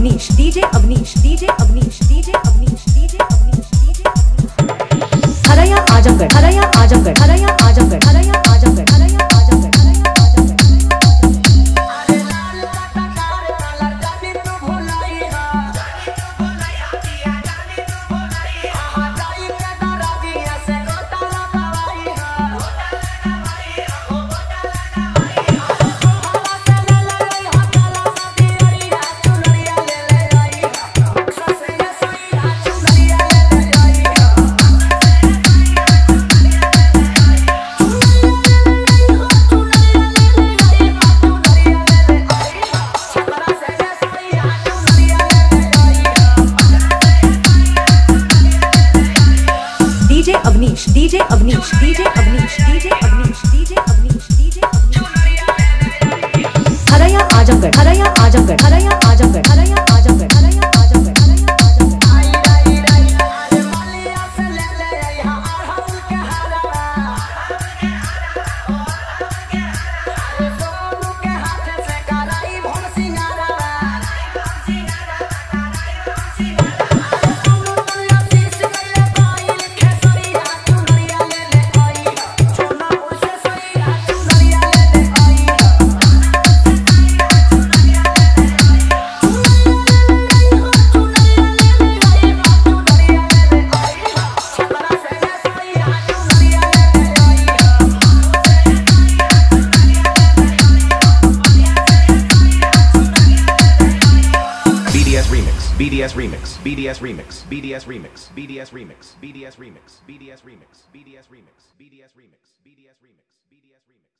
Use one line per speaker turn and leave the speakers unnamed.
Avneesh, DJ Avneesh DJ Avneesh DJ Avneesh DJ Avneesh, DJ Haraiya Azamgarh Haraiya Azamgarh Haraiya Azamgarh, Haraiya Avneesh DJ Avneesh DJ Avneesh DJ Avneesh DJ Avneesh DJ Haraiya Azamgarh Haraiya Azamgarh हरया
BDS Remix, BDS Remix, BDS Remix, BDS Remix, BDS Remix, BDS Remix, BDS Remix, BDS Remix, BDS Remix, BDS Remix, BDS